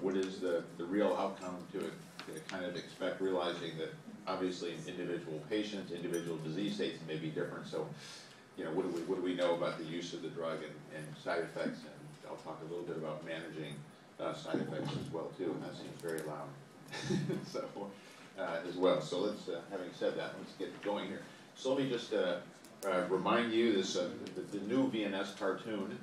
what is the, the real outcome to, to kind of expect, realizing that obviously individual patients, individual disease states may be different, so, you know, what do we, what do we know about the use of the drug and, and side effects, and I'll talk a little bit about managing, uh, side effects as well too, and that seems very loud. So, uh, as well, so let's, uh, having said that, let's get going here. So let me just, uh, uh, remind you, this, uh, the, the new VNS cartoon,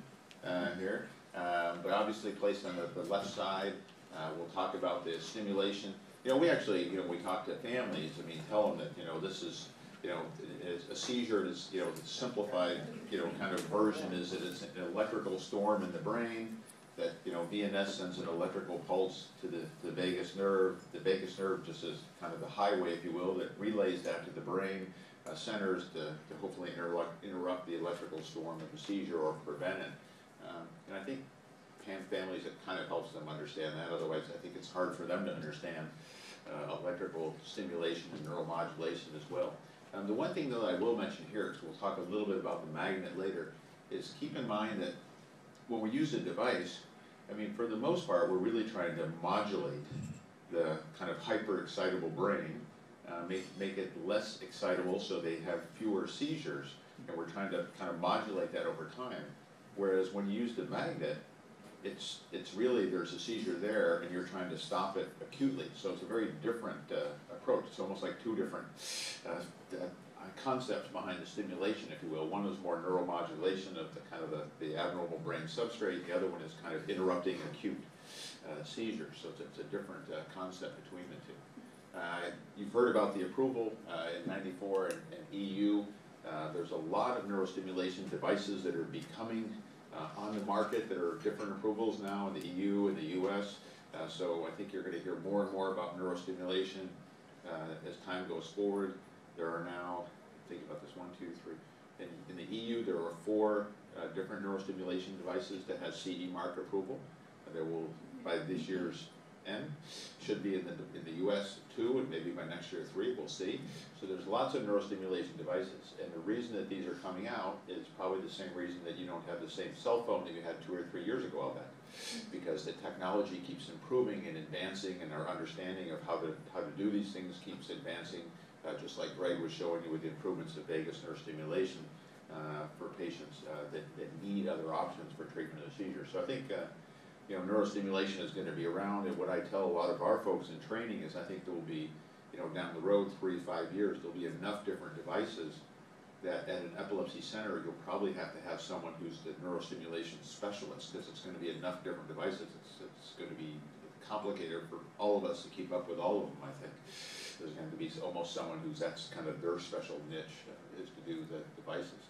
here, uh, but obviously placed on the, the left side, uh, we'll talk about the stimulation. You know, we actually, you know, we talk to families, I mean, tell them that, you know, this is, you know, a seizure is, you know, simplified, you know, kind of version is that it's an electrical storm in the brain, that, you know, VNS sends an electrical pulse to the, the vagus nerve. The vagus nerve just is kind of the highway, if you will, that relays that to the brain uh, centers to, to hopefully interrupt the electrical storm of the seizure or prevent it. Um, and I think PAM families, it kind of helps them understand that. Otherwise, I think it's hard for them to understand uh, electrical stimulation and neuromodulation as well. Um, the one thing though I will mention here, because we'll talk a little bit about the magnet later, is keep in mind that when we use a device, I mean, for the most part, we're really trying to modulate the kind of hyper-excitable brain, uh, make, make it less excitable so they have fewer seizures, and we're trying to kind of modulate that over time. Whereas when you use the magnet, it's, it's really, there's a seizure there and you're trying to stop it acutely. So it's a very different uh, approach. It's almost like two different uh, uh, concepts behind the stimulation, if you will. One is more neuromodulation of the kind of the, the abnormal brain substrate. The other one is kind of interrupting acute uh, seizures. So it's, it's a different uh, concept between the two. Uh, you've heard about the approval uh, in 94 and, and EU. Uh, there's a lot of neurostimulation devices that are becoming uh, on the market that are different approvals now in the EU and the US. Uh, so I think you're going to hear more and more about neurostimulation uh, as time goes forward. There are now, think about this, one, two, three. In, in the EU, there are four uh, different neurostimulation devices that have CE mark approval. there will, by this year's end, should be in the, in the US two, and maybe by next year three, we'll see. So there's lots of neurostimulation devices, and the reason that these are coming out is probably the same reason that you don't have the same cell phone that you had two or three years ago, I'll bet. Because the technology keeps improving and advancing, and our understanding of how to, how to do these things keeps advancing uh, just like Greg was showing you with the improvements of vagus nerve stimulation uh, for patients uh, that, that need other options for treatment of seizures. So I think, uh, you know, neurostimulation is going to be around, and what I tell a lot of our folks in training is I think there will be, you know, down the road, three, five years, there'll be enough different devices that at an epilepsy center, you'll probably have to have someone who's the neurostimulation specialist, because it's going to be enough different devices. It's, it's going to be complicated for all of us to keep up with all of them, I think there's going to be almost someone who's, that's kind of their special niche, uh, is to do the devices.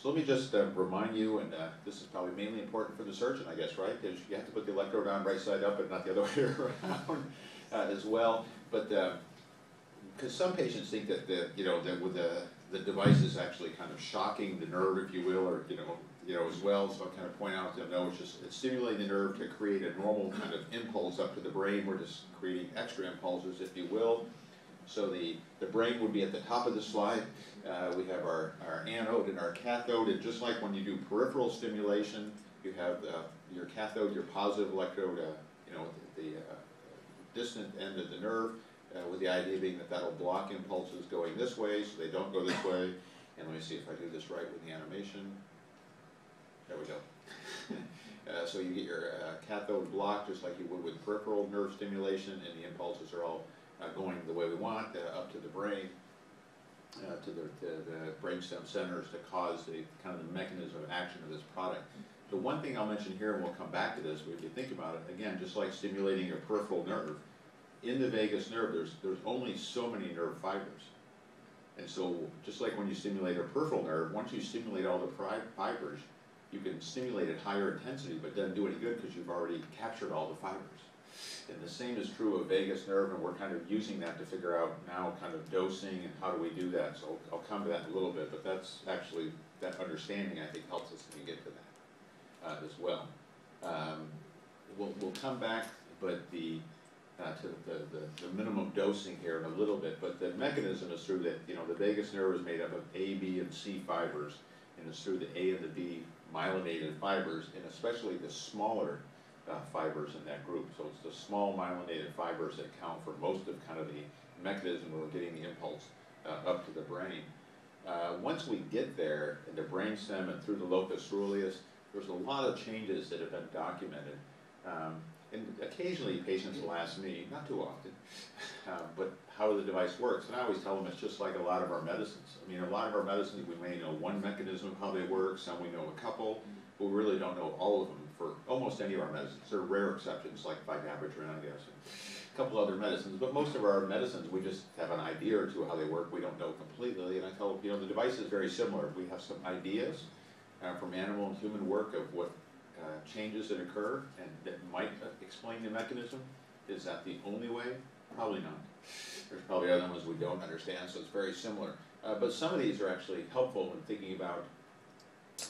So let me just uh, remind you, and uh, this is probably mainly important for the surgeon, I guess, right? Because you have to put the electrode on right side up and not the other way around uh, as well. But because uh, some patients think that the, you know, that with the the device is actually kind of shocking the nerve, if you will, or you know, you know, as well. So I kind of point out to them, no, it's just it's stimulating the nerve to create a normal kind of impulse up to the brain. We're just creating extra impulses, if you will. So the, the brain would be at the top of the slide. Uh, we have our, our anode and our cathode, and just like when you do peripheral stimulation, you have uh, your cathode, your positive electrode, uh, you know, the, the uh, distant end of the nerve, uh, with the idea being that that'll block impulses going this way, so they don't go this way. And let me see if I do this right with the animation. There we go. Uh, so you get your cathode blocked just like you would with peripheral nerve stimulation, and the impulses are all uh, going the way we want, uh, up to the brain, uh, to the, the, the brainstem centers to cause the kind of the mechanism of action of this product. The one thing I'll mention here, and we'll come back to this, but if you think about it, again, just like stimulating your peripheral nerve, in the vagus nerve, there's, there's only so many nerve fibers. And so, just like when you stimulate a peripheral nerve, once you stimulate all the fibers, you can stimulate at higher intensity, but doesn't do any good because you've already captured all the fibers. And the same is true of vagus nerve, and we're kind of using that to figure out now kind of dosing and how do we do that. So I'll, I'll come to that in a little bit, but that's actually, that understanding I think helps us to get to that uh, as well. Um, we'll, we'll come back, but the, uh, to the, the, the, minimum dosing here in a little bit, but the mechanism is through that, you know, the vagus nerve is made up of A, B, and C fibers, and it's through the A and the B myelinated fibers, and especially the smaller uh, fibers in that group. So it's the small myelinated fibers that count for most of kind of the mechanism of getting the impulse uh, up to the brain. Uh, once we get there in the brainstem and through the locus coeruleus, there's a lot of changes that have been documented. Um, and occasionally patients will ask me, not too often, uh, but how the device works. And I always tell them it's just like a lot of our medicines. I mean, a lot of our medicines, we may know one mechanism of how they work, some we know a couple, but we really don't know all of them for almost any of our medicines. There are rare exceptions like vigabatrin, I guess, a couple other medicines. But most of our medicines, we just have an idea or two how they work. We don't know completely. And I tell you know, the device is very similar. We have some ideas uh, from animal and human work of what uh, changes that occur and that might uh, explain the mechanism. Is that the only way? Probably not. There's probably other ones we don't understand, so it's very similar. Uh, but some of these are actually helpful in thinking about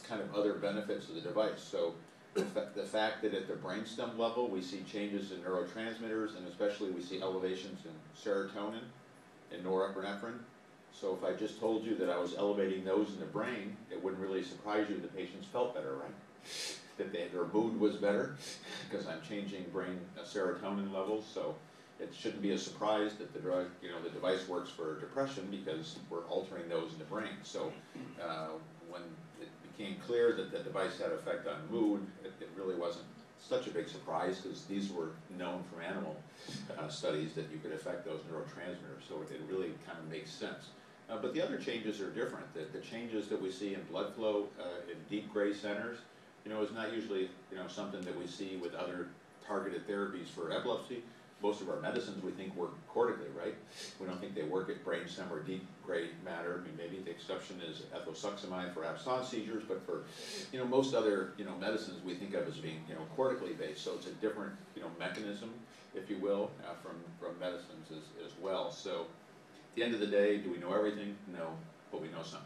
kind of other benefits of the device. So the, fact that at the brainstem level we see changes in neurotransmitters and especially we see elevations in serotonin and norepinephrine. So if I just told you that I was elevating those in the brain, it wouldn't really surprise you the patients felt better, right? That they, their mood was better because I'm changing brain uh, serotonin levels. So it shouldn't be a surprise that the drug, you know, the device works for depression because we're altering those in the brain. So uh, when became clear that the device had effect on mood, it, it really wasn't such a big surprise because these were known from animal uh, studies that you could affect those neurotransmitters. So it, it really kind of makes sense. Uh, but the other changes are different. The, the changes that we see in blood flow uh, in deep gray centers, you know, is not usually, you know, something that we see with other targeted therapies for epilepsy. Most of our medicines we think work cortically, right? We don't think they work at brainstem or deep gray matter. I mean, maybe the exception is ethosuximide for absence seizures, but for, you know, most other, you know, medicines we think of as being, you know, cortically based. So it's a different, you know, mechanism, if you will, uh, from, from medicines as, as well. So at the end of the day, do we know everything? No, but we know some.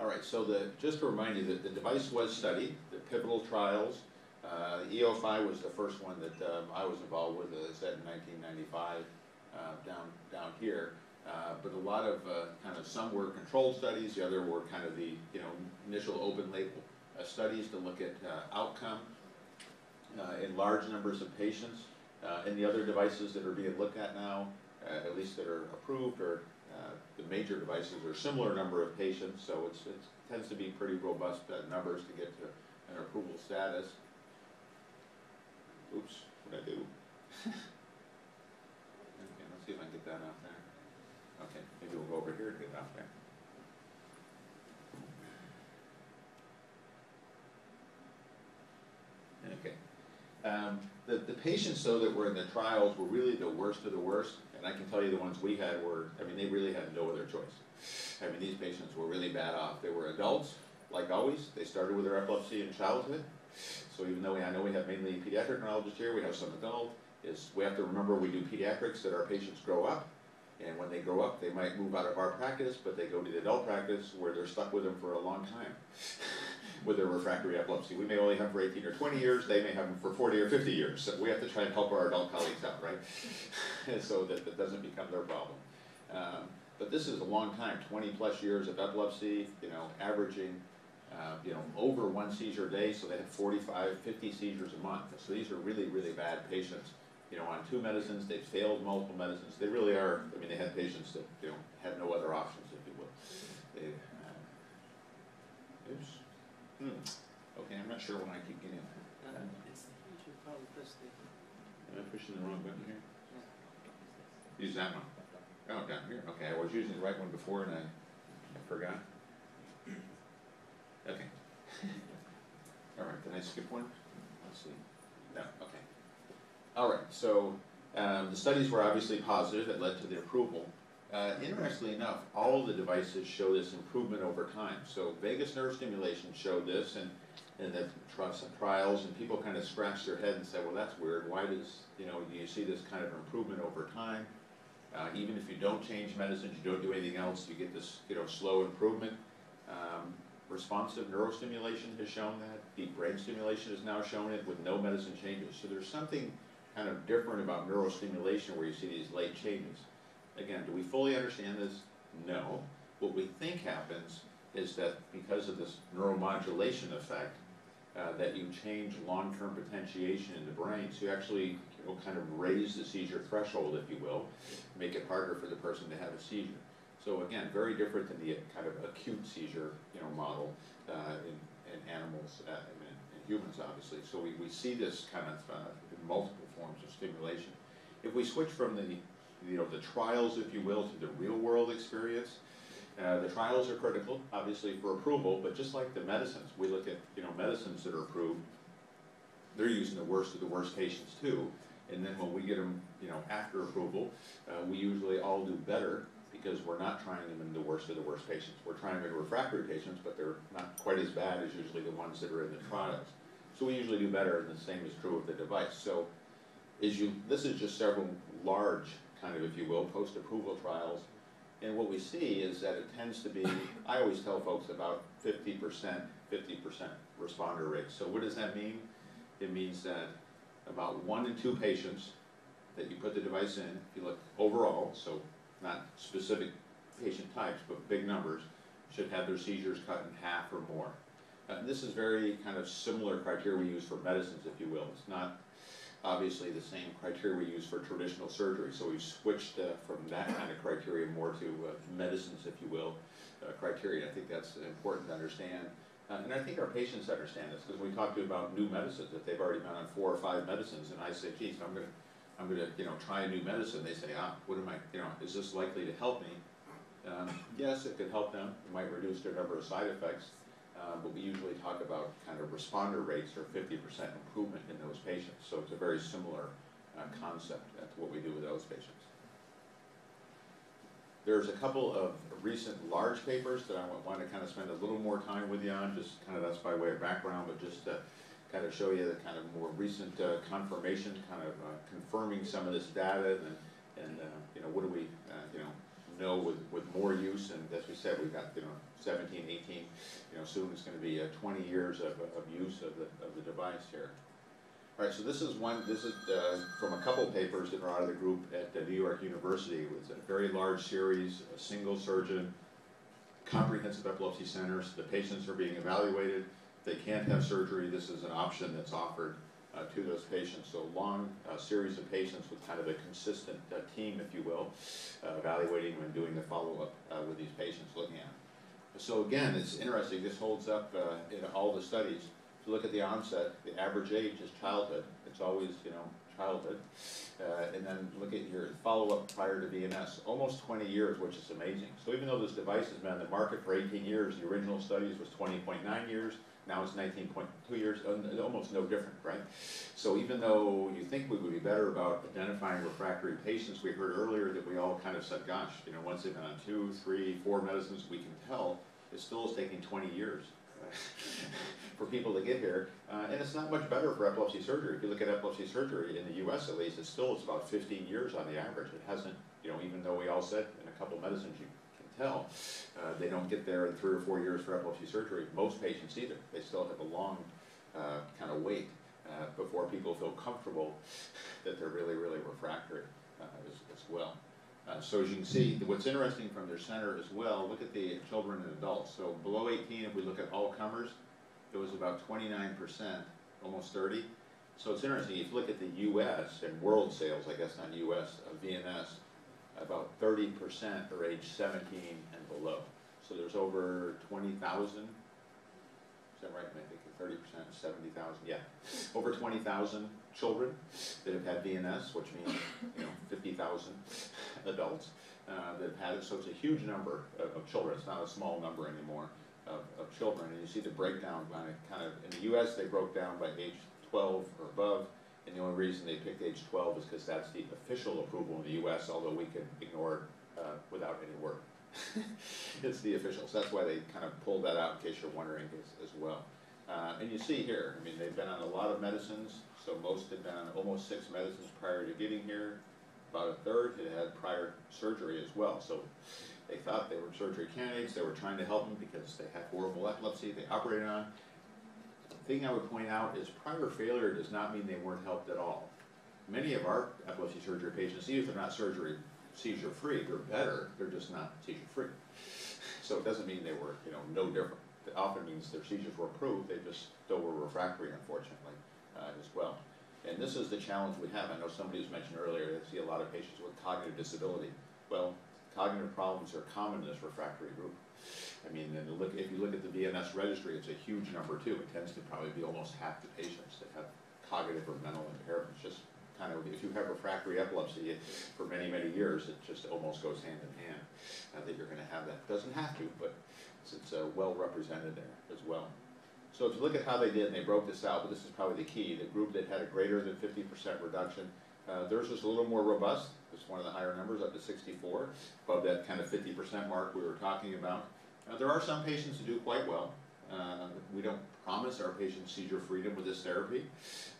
All right, so the, just to remind you that the device was studied, the pivotal trials, uh, E05 was the first one that um, I was involved with, as I said, in 1995, uh, down, down here. Uh, but a lot of uh, kind of some were control studies, the other were kind of the you know initial open label uh, studies to look at uh, outcome in large numbers of patients. and the other devices that are being looked at now, at least that are approved, are the major devices are similar number of patients, so it tends to be pretty robust numbers to get to an approval status. Oops, what'd I do? okay, let's see if I can get that out there. Okay, maybe we'll go over here to get it out there. Okay. Um, the, the patients, though, that were in the trials were really the worst of the worst, and I can tell you the ones we had were, I mean, they really had no other choice. I mean, these patients were really bad off. They were adults, like always. They started with their epilepsy in childhood. So even though we, I know we have mainly pediatric neurologists here, we have some adult, is we have to remember we do pediatrics, that our patients grow up, and when they grow up, they might move out of our practice, but they go to the adult practice where they're stuck with them for a long time with their refractory epilepsy. We may only have them for 18 or 20 years, they may have them for 40 or 50 years. So we have to try and help our adult colleagues out, right? so that that doesn't become their problem. Um, but this is a long time, 20 plus years of epilepsy, you know, averaging uh, you know, over one seizure a day, so they have 45, 50 seizures a month. So these are really, really bad patients. You know, on two medicines, they've failed multiple medicines. They really are, I mean, they had patients that, you know, had no other options, if you will. They, uh, oops. Hmm. Okay, I'm not sure when I keep getting it. Uh, It's the huge, you probably pressed the, Am I pushing the wrong button here? Use that one. Oh, down here. Okay, I was using the right one before and I, I forgot. Okay. All right, did I skip one? Let's see. No, okay. All right, so um, the studies were obviously positive that led to the approval. Uh, interestingly enough, all of the devices show this improvement over time. So vagus nerve stimulation showed this and in the trials, and people kind of scratched their head and said, well, that's weird. Why does, you know, you see this kind of improvement over time? Uh, even if you don't change medicines, you don't do anything else, you get this, you know, slow improvement. Um, responsive neurostimulation has shown that, deep brain stimulation has now shown it with no medicine changes. So there's something kind of different about neurostimulation where you see these late changes. Again, do we fully understand this? No. What we think happens is that because of this neuromodulation effect, uh, that you change long-term potentiation in the brain, so you actually, you know, kind of raise the seizure threshold, if you will, make it harder for the person to have a seizure. So again, very different than the kind of acute seizure, you know, model, uh, in, in animals, uh, and in, humans, obviously. So we, we see this kind of, uh, in multiple forms of stimulation. If we switch from the, you know, the trials, if you will, to the real-world experience, uh, the trials are critical, obviously, for approval, but just like the medicines, we look at, you know, medicines that are approved, they're using the worst of the worst patients too. And then when we get them, you know, after approval, uh, we usually all do better because we're not trying them in the worst of the worst patients. We're trying them in refractory patients, but they're not quite as bad as usually the ones that are in the trials. So we usually do better, and the same is true of the device. So you, this is just several large, kind of, if you will, post-approval trials. And what we see is that it tends to be, I always tell folks about fifty percent, fifty percent responder rate. So what does that mean? It means that about one in two patients that you put the device in, if you look overall, so not specific patient types, but big numbers, should have their seizures cut in half or more. Uh, this is very kind of similar criteria we use for medicines, if you will. It's not obviously the same criteria we use for traditional surgery. So we've switched uh, from that kind of criteria more to uh, medicines, if you will, uh, criteria. I think that's important to understand. Uh, and I think our patients understand this because we talk to them about new medicines. If they've already been on four or five medicines, and I say, geez, I'm going to I'm gonna, you know, try a new medicine, they say, ah, what am I, you know, is this likely to help me? Um, yes, it could help them, it might reduce their number of side effects, uh, but we usually talk about kind of responder rates or fifty percent improvement in those patients, so it's a very similar, uh, concept to what we do with those patients. There's a couple of recent large papers that I want to kind of spend a little more time with you on, just kind of that's by way of background, but just to kind of show you the kind of more recent uh, confirmation, kind of uh, confirming some of this data and, and uh, you know, what do we, uh, you know, know with, with more use, and as we said, we've got, you know, 17, 18, you know, soon it's gonna be uh, 20 years of, of use of the, of the device here. All right, so this is one, this is uh, from a couple papers that are out of the group at New York University. It was a very large series, a single surgeon, comprehensive epilepsy centers. The patients are being evaluated. They can't have surgery. This is an option that's offered uh, to those patients. So long uh, series of patients with kind of a consistent uh, team, if you will, uh, evaluating and doing the follow-up uh, with these patients, looking at. So again, it's interesting. This holds up uh, in all the studies. If you look at the onset, the average age is childhood. It's always, you know, childhood. Uh, and then look at your follow-up prior to VNS, almost 20 years, which is amazing. So even though this device has been on the market for 18 years, the original studies was 20.9 years. Now it's 19.2 years, uh, almost no different, right? So even though you think we would be better about identifying refractory patients, we heard earlier that we all kind of said, gosh, you know, once they've been on two, three, four medicines, we can tell. It still is taking 20 years for people to get here. Uh, and it's not much better for epilepsy surgery. If you look at epilepsy surgery in the US at least, it still is about 15 years on the average. It hasn't, you know, even though we all said in a couple medicines you tell. Uh, they don't get there in three or four years for epilepsy surgery. Most patients either. They still have a long uh, kind of wait uh, before people feel comfortable that they're really, really refractory uh, as, as, well. Uh, so as you can see, what's interesting from their center as well, look at the children and adults. So below 18, if we look at all comers, it was about 29%, almost 30. So it's interesting, if you look at the US and world sales, I guess not US, of VNS, about thirty percent are age seventeen and below. So there's over twenty thousand, is that right, I think thirty percent, seventy thousand, yeah. Over twenty thousand children that have had VNS, which means, you know, fifty thousand adults uh, that have had it. So it's a huge number of, of children, it's not a small number anymore of, of children. And you see the breakdown by kind of, in the US, they broke down by age twelve or above. And the only reason they picked age 12 is because that's the official approval in the US, although we can ignore it uh, without any work. it's the official, so that's why they kind of pulled that out in case you're wondering as, as well. Uh, and you see here, I mean, they've been on a lot of medicines, so most have been on almost six medicines prior to getting here. About a third had had prior surgery as well, so they thought they were surgery candidates, they were trying to help them because they had horrible epilepsy they operated on, thing I would point out is prior failure does not mean they weren't helped at all. Many of our epilepsy surgery patients, even if they're not surgery seizure free, they're better, they're just not seizure free. So it doesn't mean they were, you know, no different. It often means their seizures were improved, they just still were refractory unfortunately, uh, as well. And this is the challenge we have. I know somebody was mentioned earlier, they see a lot of patients with cognitive disability. Well, cognitive problems are common in this refractory group. I mean, and look, if you look at the VNS registry, it's a huge number too. It tends to probably be almost half the patients that have cognitive or mental impairments. Just kind of, if you have refractory epilepsy it- for many, many years, it just almost goes hand in hand, uh, that you're gonna have that. Doesn't have to, but it's, it's, uh, well represented there as well. So if you look at how they did, and they broke this out, but this is probably the key, the group that had a greater than fifty percent reduction, uh, theirs was a little more robust, it's one of the higher numbers, up to sixty-four, above that kind of fifty percent mark we were talking about. Uh, there are some patients who do quite well, uh, we don't promise our patients seizure freedom with this therapy.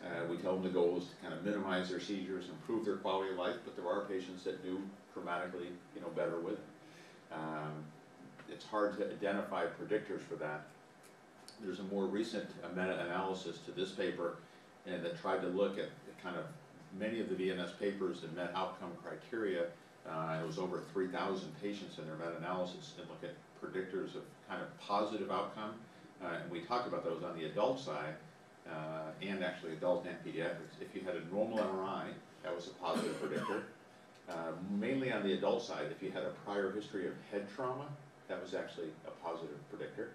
Uh, we tell them the goal is to kind of minimize their seizures, improve their quality of life, but there are patients that do dramatically, you know, better with it. Um, it's hard to identify predictors for that. There's a more recent uh, meta-analysis to this paper and that tried to look at kind of many of the VNS papers that met outcome criteria. Uh, it was over three thousand patients in their meta-analysis and look at predictors of kind of positive outcome. Uh, and we talked about those on the adult side, uh, and actually adult and pediatrics. If you had a normal MRI, that was a positive predictor. Uh, mainly on the adult side, if you had a prior history of head trauma, that was actually a positive predictor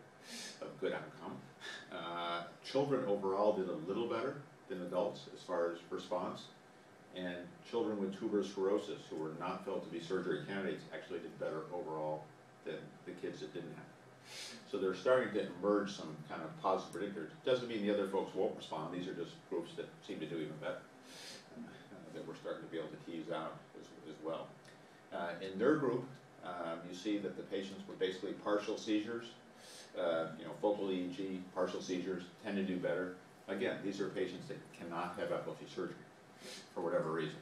of good outcome. Uh, children overall did a little better than adults as far as response. And children with tuberous sclerosis who were not felt to be surgery candidates actually did better overall than the kids that didn't have. it. So they're starting to emerge some kind of positive predictors. Doesn't mean the other folks won't respond, these are just groups that seem to do even better. uh, That we're starting to be able to tease out as, as well. Uh, in their group, um, you see that the patients were basically partial seizures, uh, you know, focal EEG, partial seizures, tend to do better. Again, these are patients that cannot have epilepsy surgery for whatever reason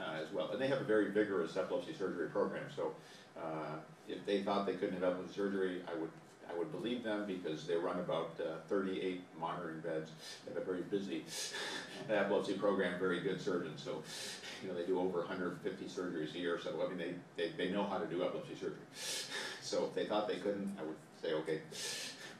uh, as well. And they have a very vigorous epilepsy surgery program, so uh, if they thought they couldn't have epilepsy surgery, I would, I would believe them because they run about uh, thirty-eight monitoring beds. They have a very busy epilepsy program, very good surgeons, so, you know, they do over hundred and fifty surgeries a year, so, I mean, they, they, they know how to do epilepsy surgery. So if they thought they couldn't, I would say, okay,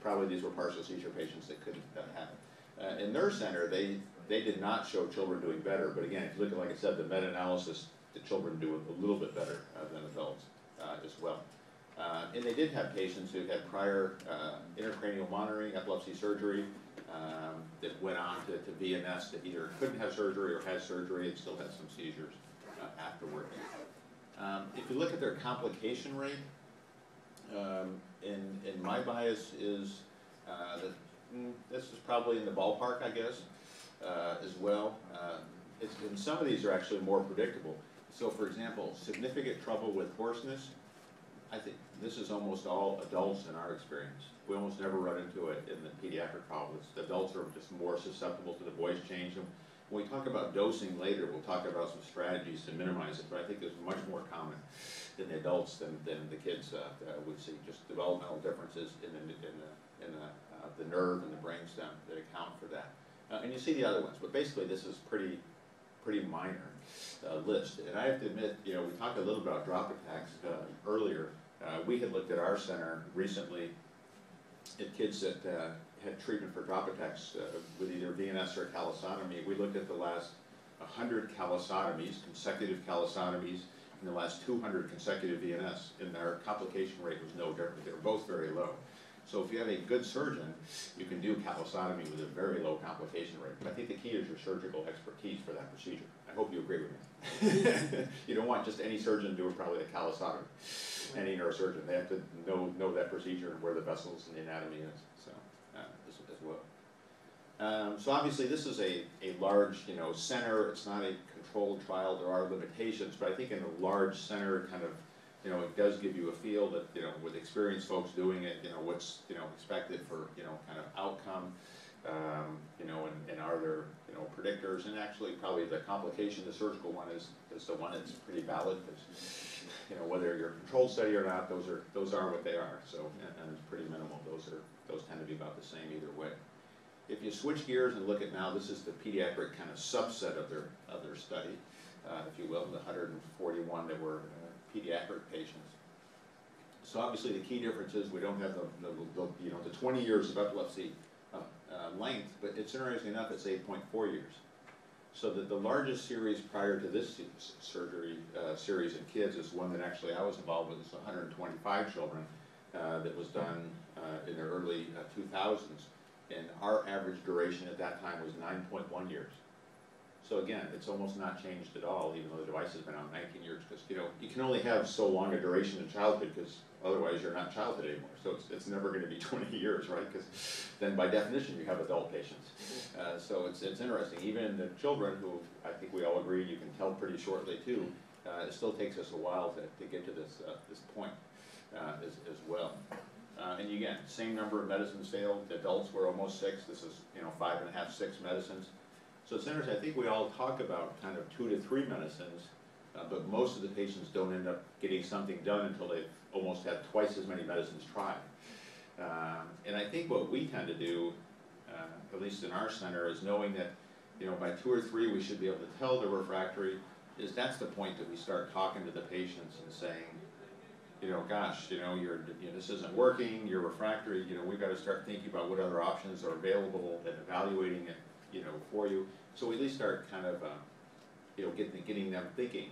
probably these were partial seizure patients that couldn't uh, have it. Uh, in their center, they, they did not show children doing better, but again, if you look at, like I said, the meta-analysis, the children do a little bit better uh, than adults uh, as well. Uh, and they did have patients who had prior uh, intracranial monitoring, epilepsy surgery, um, that went on to, to VNS that either couldn't have surgery or had surgery and still had some seizures uh, afterward. Um, if you look at their complication rate, um, and, and my bias is, uh, that, mm, this is probably in the ballpark, I guess, uh, as well. Uh, and some of these are actually more predictable. So for example, significant trouble with hoarseness, I think this is almost all adults in our experience. We almost never run into it in the pediatric problems. The adults are just more susceptible to the voice change. And when we talk about dosing later, we'll talk about some strategies to minimize it, but I think it's much more common in the adults than, than the kids, uh, we see just developmental differences in the, in the, in the, uh, the nerve and the brainstem that account for that. Uh, and you see the other ones, but basically this is pretty, pretty minor, uh, list. And I have to admit, you know, we talked a little about drop attacks, uh, earlier. Uh, we had looked at our center recently at kids that, uh, had treatment for drop attacks, uh, with either VNS or callosotomy. We looked at the last hundred callosotomies, consecutive callosotomies, and the last two hundred consecutive VNS, and their complication rate was no different, they were both very low. So if you have a good surgeon, you can do callosotomy with a very low complication rate, but I think the key is your surgical expertise for that procedure. I hope you agree with me. You don't want just any surgeon doing probably a callosotomy, any neurosurgeon, they have to know, know that procedure and where the vessels and the anatomy is, so, uh, as, as well. Um, so obviously, this is a, a large, you know, center, it's not a controlled trial, there are limitations, but I think in a large center, kind of, you know, it does give you a feel that, you know, with experienced folks doing it, you know, what's, you know, expected for, you know, kind of outcome, um, you know, and, and are there, you know, predictors, and actually probably the complication, the surgical one is, is the one that's pretty valid, because, you know, whether you're a control study or not, those are, those are what they are, so, and, and it's pretty minimal, those are, those tend to be about the same either way. If you switch gears and look at now, this is the pediatric kind of subset of their, of their study, uh, if you will, the hundred and forty-one that were uh, pediatric patients. So obviously, the key difference is we don't have the, the, the, you know, the twenty years of epilepsy, uh, uh, length, but it's interesting enough, it's eight point four years. So that the largest series prior to this surgery, uh, series in kids is one that actually I was involved with, it's hundred and twenty-five children, uh, that was done, uh, in the early two thousands. And our average duration at that time was nine point one years. So again, it's almost not changed at all, even though the device has been out nineteen years, because, you know, you can only have so long a duration in childhood, because otherwise you're not childhood anymore. So it's, it's never gonna be twenty years, right? Because then by definition, you have adult patients. Uh, so it's, it's interesting, even the children who, I think we all agree, you can tell pretty shortly too, uh, it still takes us a while to, to get to this, uh, this point, uh, as, as well. Uh, and again, same number of medicines failed, the adults were almost six, this is, you know, five and a half, six medicines. So interesting, I think we all talk about kind of two to three medicines, uh, but most of the patients don't end up getting something done until they've almost had twice as many medicines tried. Um, and I think what we tend to do, uh, at least in our center, is knowing that, you know, by two or three, we should be able to tell the refractory, is that's the point that we start talking to the patients and saying, you know, gosh, you know, you know, this isn't working, you're refractory, you know, we've gotta start thinking about what other options are available and evaluating it, you know, for you. So we at least start kind of, uh, you know, getting, getting them thinking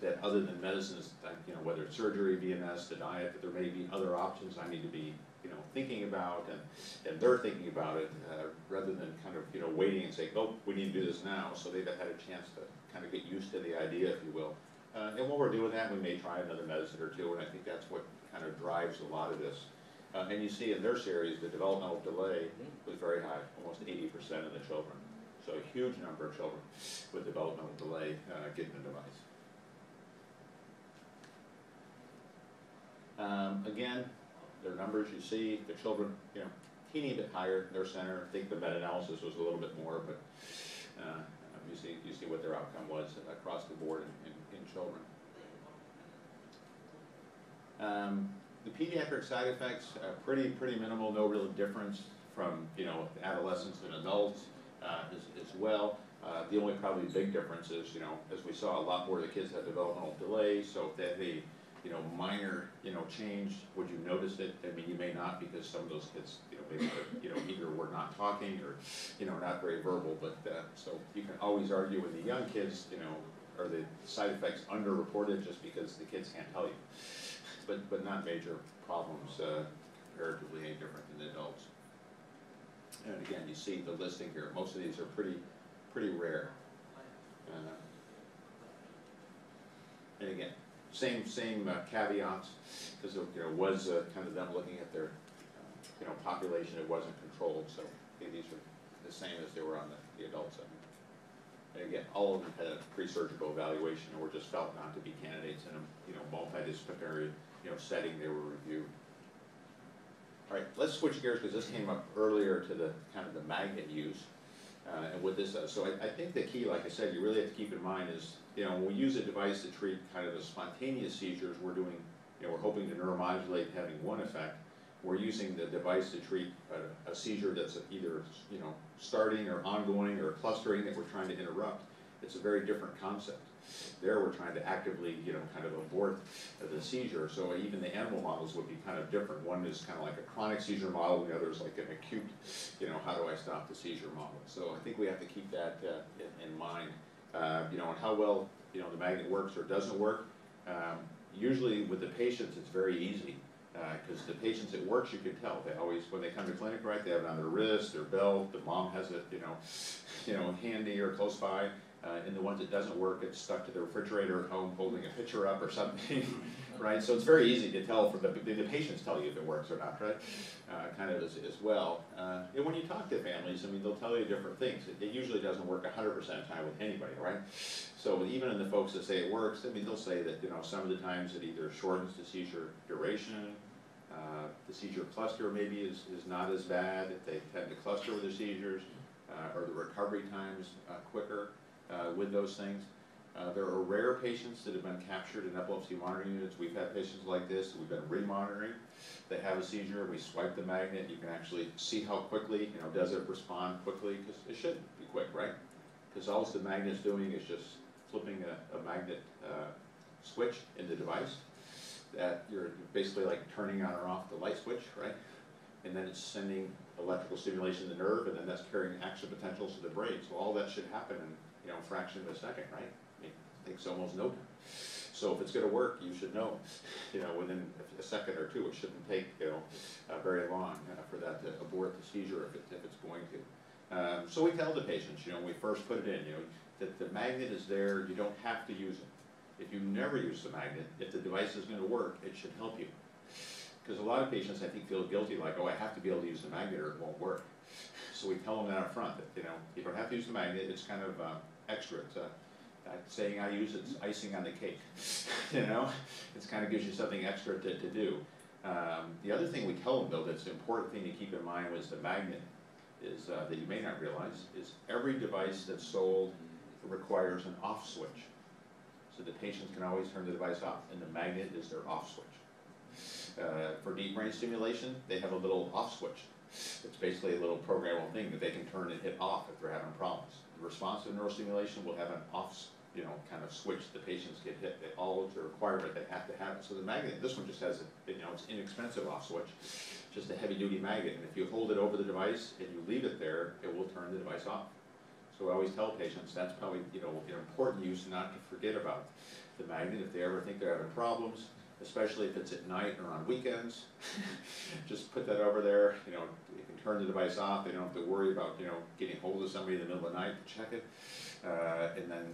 that other than medicines, you know, whether it's surgery, VNS, the diet, that there may be other options I need to be, you know, thinking about and, and they're thinking about it, uh, rather than kind of, you know, waiting and saying, oh, we need to do this now, so they've had a chance to kind of get used to the idea, if you will. Uh, and while we're doing that, we may try another medicine or two, and I think that's what kind of drives a lot of this. Uh, and you see in their series, the developmental delay was very high, almost eighty percent of the children. So a huge number of children with developmental delay, uh, getting the device. Um, again, their numbers you see, the children, you know, teeny bit higher, their center, I think the meta-analysis was a little bit more, but, uh, you see, you see what their outcome was across the board in, in, in children. Um, the pediatric side effects, uh, pretty, pretty minimal, no real difference from, you know, adolescents and adults, uh, as, as well. Uh, the only probably big difference is, you know, as we saw, a lot more of the kids had developmental delay, so if they had a, you know, minor, you know, change, would you notice it? I mean, you may not, because some of those kids, you know, maybe, you know, either were not talking or, you know, not very verbal, but, uh, so you can always argue with the young kids, you know, are the side effects underreported just because the kids can't tell you? But, but not major problems, uh, comparatively any different than adults. And again, you see the listing here, most of these are pretty, pretty rare. Uh, And again, same, same uh, caveats, because you know, was uh, kind of them looking at their, uh, you know, population, it wasn't controlled, so these are the same as they were on the, the adult side. And again, all of them had a pre-surgical evaluation and were just felt not to be candidates in a, you know, multidisciplinary, you know, setting they were reviewed. All right, let's switch gears, because this came up earlier to the, kind of the magnet use, uh, and what this does. So I, I think the key, like I said, you really have to keep in mind is, you know, when we use a device to treat kind of the spontaneous seizures, we're doing, you know, we're hoping to neuromodulate having one effect. We're using the device to treat a, a seizure that's either, you know, starting or ongoing or clustering that we're trying to interrupt. It's a very different concept. There, we're trying to actively, you know, kind of abort the seizure, so even the animal models would be kind of different. One is kind of like a chronic seizure model, the other is like an acute, you know, how do I stop the seizure model? So I think we have to keep that uh, in, in mind. Uh, you know, and how well, you know, the magnet works or doesn't work. Um, usually with the patients, it's very easy, because the patients it works, you can tell. They always, when they come to clinic, right, they have it on their wrist, their belt, the mom has it, you know, you know, handy or close by. Uh, and the ones that doesn't work, it's stuck to the refrigerator at home, holding a picture up or something, right? So it's very easy to tell from the, the, patients tell you if it works or not, right? Uh, kind of as, as well. Uh, and when you talk to families, I mean, they'll tell you different things. It, it usually doesn't work hundred percent of the time with anybody, right? So even in the folks that say it works, I mean, they'll say that, you know, some of the times it either shortens the seizure duration, uh, the seizure cluster maybe is, is not as bad, they tend to cluster with their seizures, uh, or the recovery times uh, quicker uh, with those things. Uh, there are rare patients that have been captured in epilepsy monitoring units. We've had patients like this, we've been remonitoring. They have a seizure, we swipe the magnet, you can actually see how quickly, you know, does it respond quickly? Because it should be quick, right? Because all the magnet's doing is just flipping a, a magnet uh, switch in the device. that you're basically like turning on or off the light switch, right? And then it's sending electrical stimulation to the nerve, and then that's carrying action potentials to the brain. So all that should happen you know, fraction of a second, right? I mean, it takes almost no time. So if it's gonna work, you should know, you know, within a second or two, it shouldn't take, you know, uh, very long uh, for that to abort the seizure if it, if it's going to. Um, so we tell the patients, you know, we first put it in, you know, that the magnet is there, you don't have to use it. If you never use the magnet, if the device is gonna work, it should help you. Because a lot of patients, I think, feel guilty, like, oh, I have to be able to use the magnet or it won't work. So we tell them that up front, that, you know, you don't have to use the magnet, it's kind of, uh, extra, it's a, uh, saying I use it's icing on the cake, you know? It's kind of gives you something extra to, to do. Um, the other thing we tell them though, that's an important thing to keep in mind was the magnet, is, uh, that you may not realize, is every device that's sold requires an off switch. So the patients can always turn the device off, and the magnet is their off switch. Uh, for deep brain stimulation, they have a little off switch. It's basically a little programmable thing that they can turn and hit off if they're having problems. Responsive neurostimulation will have an off, you know, kind of switch the patients get hit, they all, it's a requirement, they have to have it. So the magnet, this one just has a, you know, it's inexpensive off switch, just a heavy duty magnet, and if you hold it over the device and you leave it there, it will turn the device off. So I always tell patients, that's probably, you know, an important use not to forget about the magnet, if they ever think they're having problems, especially if it's at night or on weekends. Just put that over there, you know, you can turn the device off, they don't have to worry about, you know, getting hold of somebody in the middle of the night to check it. Uh, and then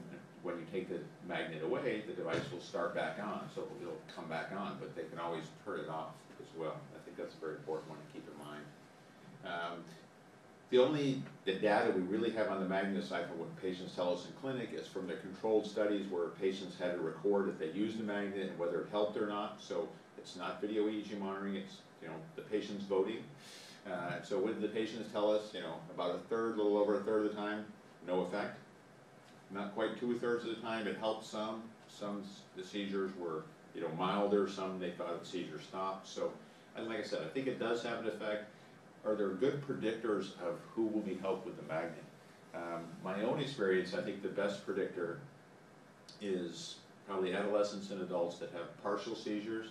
when you take the magnet away, the device will start back on, so it'll come back on, but they can always turn it off as well. I think that's a very important one to keep in mind. Um, the only, the data we really have on the from what patients tell us in clinic is from the controlled studies where patients had to record if they used the magnet and whether it helped or not. So it's not video EEG monitoring, it's, you know, the patient's voting. Uh, so what did the patients tell us, you know, about a third, a little over a third of the time, no effect. Not quite two-thirds of the time, it helped some, some, the seizures were, you know, milder, some they thought the seizure stopped, so, and like I said, I think it does have an effect. Are there good predictors of who will be helped with the magnet? Um, my own experience, I think the best predictor is probably adolescents and adults that have partial seizures.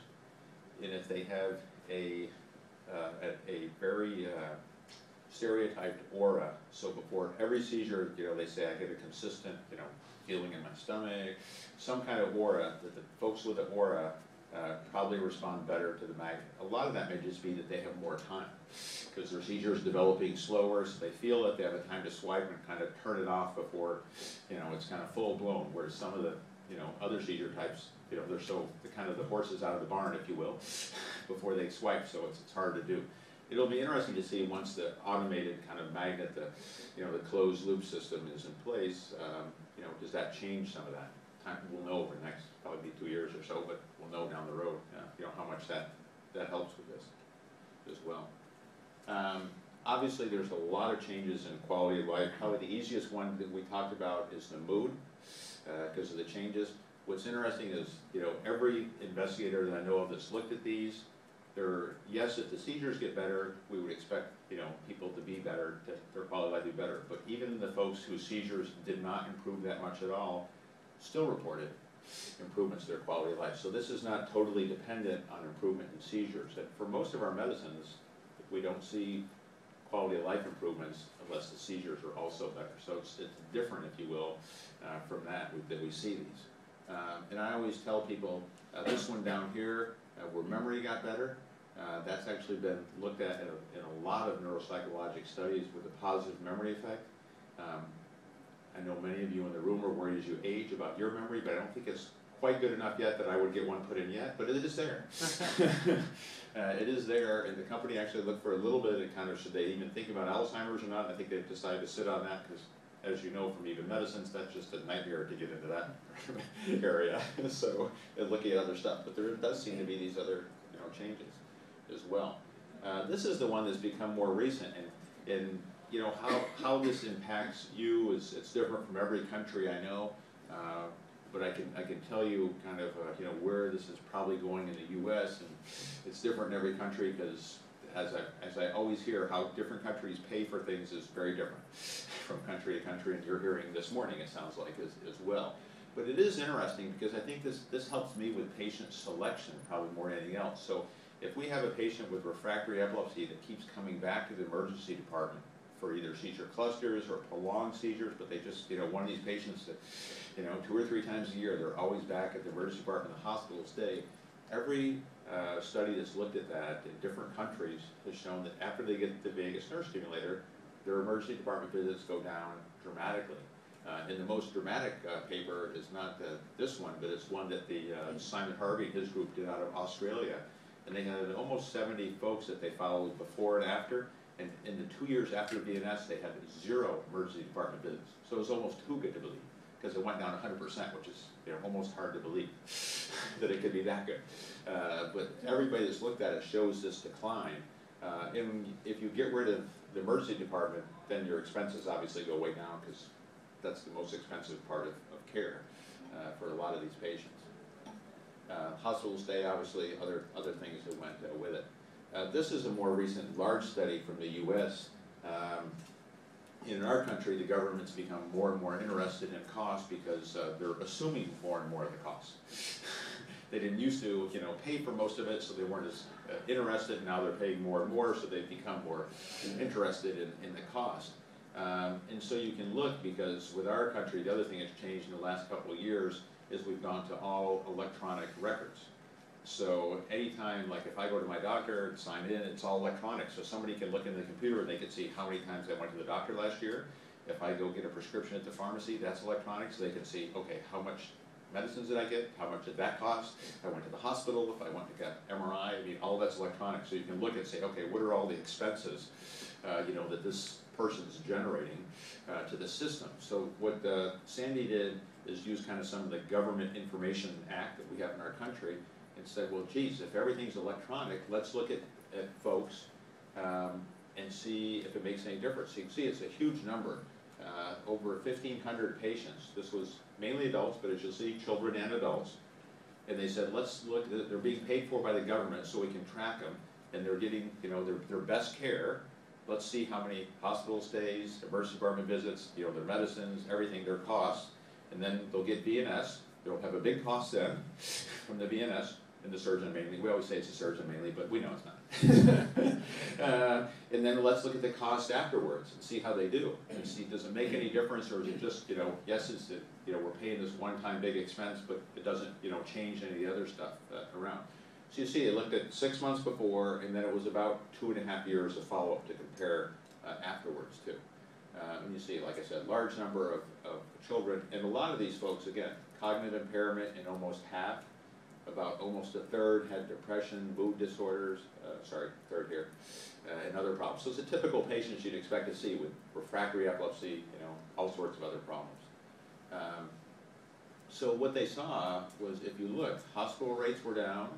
And if they have a, uh, a, very, uh, stereotyped aura, so before every seizure, you know, they say I get a consistent, you know, feeling in my stomach, some kind of aura, that the folks with the aura, uh, probably respond better to the magnet. A lot of that may just be that they have more time, because their seizure is developing slower, so they feel that they have a time to swipe and kind of turn it off before, you know, it's kind of full blown, whereas some of the, you know, other seizure types, you know, they're so, the kind of the horses out of the barn, if you will, before they swipe, so it's, it's hard to do. It'll be interesting to see once the automated kind of magnet, the, you know, the closed loop system is in place, um, you know, does that change some of that? Time, we'll know over the next, probably be two years or so, but we'll know down the road, uh, you know, how much that, that helps with this as well. Um, obviously, there's a lot of changes in quality of life, probably the easiest one that we talked about is the mood, uh, because of the changes. What's interesting is, you know, every investigator that I know of that's looked at these, they're, yes, if the seizures get better, we would expect, you know, people to be better, to, their quality of life to be better. But even the folks whose seizures did not improve that much at all, still reported improvements to their quality of life. So this is not totally dependent on improvement in seizures. And for most of our medicines, we don't see quality of life improvements unless the seizures are also better. So it's, it's different, if you will, uh, from that, that we see these. Um, and I always tell people, uh, this one down here, uh, where memory got better, uh, that's actually been looked at in a, in a lot of neuropsychologic studies with a positive memory effect. Um, I know many of you in the room are worried as you age about your memory, but I don't think it's quite good enough yet that I would get one put in yet, but it is there. Uh, it is there, and the company actually looked for a little bit, of kind of, should they even think about Alzheimer's or not, and I think they've decided to sit on that, because as you know from even medicines, that's just a nightmare to get into that area, so, looking at other stuff, but there does seem to be these other, you know, changes as well. Uh, this is the one that's become more recent, and, and, you know, how, how this impacts you is, it's different from every country I know. Uh, but I can, I can tell you kind of, uh, you know, where this is probably going in the US, and it's different in every country, because as I, as I always hear, how different countries pay for things is very different from country to country, and you're hearing this morning, it sounds like, as, as well. But it is interesting because I think this, this helps me with patient selection probably more than anything else. So if we have a patient with refractory epilepsy that keeps coming back to the emergency department for either seizure clusters or prolonged seizures, but they just, you know, one of these patients that, you know, two or three times a year, they're always back at the emergency department, the hospital stay. Every uh, study that's looked at that in different countries has shown that after they get the vagus nerve stimulator, their emergency department visits go down dramatically. Uh, and the most dramatic uh, paper is not the, this one, but it's one that the uh, Simon Harvey and his group did out of Australia. And they had almost 70 folks that they followed before and after. And in the two years after VNS, they had zero emergency department visits. So it was almost too good to believe because it went down 100%, which is you know, almost hard to believe that it could be that good. Uh, but everybody that's looked at it shows this decline. Uh, and if you get rid of the emergency department, then your expenses obviously go way down because that's the most expensive part of, of care uh, for a lot of these patients. Uh, hospital stay, obviously, other, other things that went with it. Uh, this is a more recent large study from the US. Um, in our country, the government's become more and more interested in cost because uh, they're assuming more and more of the cost. they didn't used to, you know, pay for most of it, so they weren't as uh, interested. Now they're paying more and more, so they've become more interested in, in the cost. Um, and so you can look because with our country, the other thing that's changed in the last couple of years is we've gone to all electronic records. So anytime, like if I go to my doctor and sign in, it's all electronic. So somebody can look in the computer and they can see how many times I went to the doctor last year. If I go get a prescription at the pharmacy, that's electronic, so they can see, okay, how much medicines did I get? How much did that cost? I went to the hospital, if I went to get MRI, I mean, all that's electronic. So you can look and say, okay, what are all the expenses, uh, you know, that this person's generating uh, to the system. So what uh, Sandy did is use kind of some of the Government Information Act that we have in our country and said, well, geez, if everything's electronic, let's look at, at folks um, and see if it makes any difference. You can see it's a huge number, uh, over 1,500 patients. This was mainly adults, but as you'll see, children and adults. And they said, let's look, they're being paid for by the government so we can track them, and they're getting, you know, their, their best care. Let's see how many hospital stays, emergency department visits, you know, their medicines, everything, their costs. And then they'll get VNS, they'll have a big cost then from the VNS, and the surgeon mainly, we always say it's the surgeon mainly, but we know it's not. uh, and then let's look at the cost afterwards and see how they do, and see, does it make any difference, or is it just, you know, yes, it's, it, you know, we're paying this one-time big expense, but it doesn't, you know, change any of the other stuff uh, around. So you see, they looked at six months before, and then it was about two and a half years of follow-up to compare uh, afterwards too. Uh, and you see, like I said, large number of, of children, and a lot of these folks, again, cognitive impairment in almost half, about almost a third had depression, mood disorders, uh, sorry, third here, uh, and other problems. So it's a typical patient you'd expect to see with refractory epilepsy, you know, all sorts of other problems. Um, so what they saw was if you look, hospital rates were down